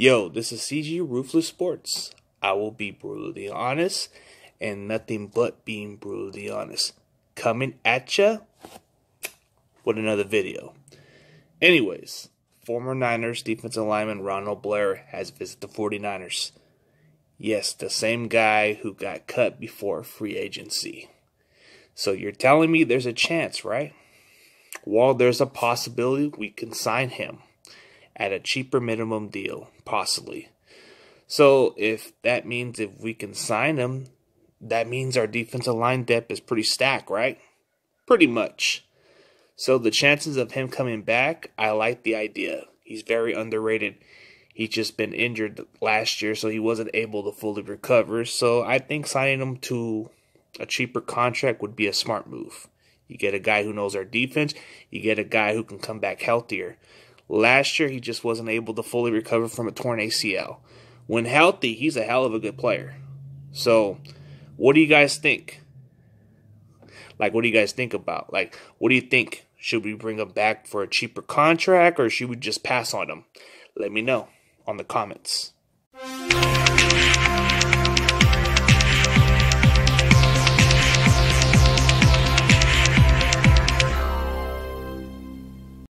Yo, this is CG Ruthless Sports. I will be brutally honest and nothing but being brutally honest. Coming at ya with another video. Anyways, former Niners defensive lineman Ronald Blair has visited the 49ers. Yes, the same guy who got cut before free agency. So you're telling me there's a chance, right? Well, there's a possibility we can sign him at a cheaper minimum deal, possibly. So if that means if we can sign him, that means our defensive line depth is pretty stacked, right? Pretty much. So the chances of him coming back, I like the idea. He's very underrated. He's just been injured last year, so he wasn't able to fully recover. So I think signing him to a cheaper contract would be a smart move. You get a guy who knows our defense, you get a guy who can come back healthier. Last year, he just wasn't able to fully recover from a torn ACL. When healthy, he's a hell of a good player. So, what do you guys think? Like, what do you guys think about? Like, what do you think? Should we bring him back for a cheaper contract or should we just pass on him? Let me know on the comments.